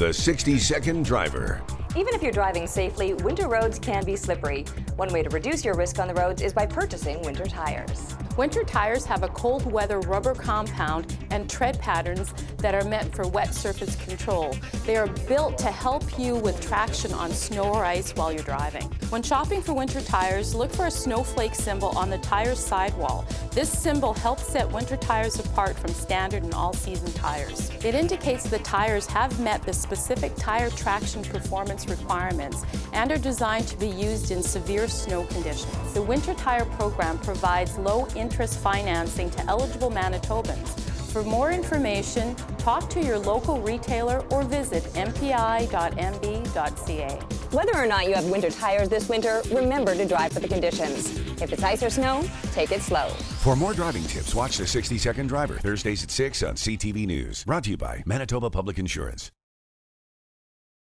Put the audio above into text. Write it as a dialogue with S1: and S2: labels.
S1: The 60 Second Driver.
S2: Even if you're driving safely, winter roads can be slippery. One way to reduce your risk on the roads is by purchasing winter tires.
S3: Winter tires have a cold weather rubber compound and tread patterns that are meant for wet surface control. They are built to help you with traction on snow or ice while you're driving. When shopping for winter tires, look for a snowflake symbol on the tire's sidewall. This symbol helps set winter tires apart from standard and all-season tires. It indicates the tires have met the specific tire traction performance requirements and are designed to be used in severe snow conditions. The Winter Tire Program provides low interest financing to eligible Manitobans. For more information, talk to your local retailer or visit mpi.mb.ca.
S2: Whether or not you have winter tires this winter, remember to drive for the conditions. If it's ice or snow, take it slow.
S1: For more driving tips, watch The 60 Second Driver, Thursdays at 6 on CTV News. Brought to you by Manitoba Public Insurance.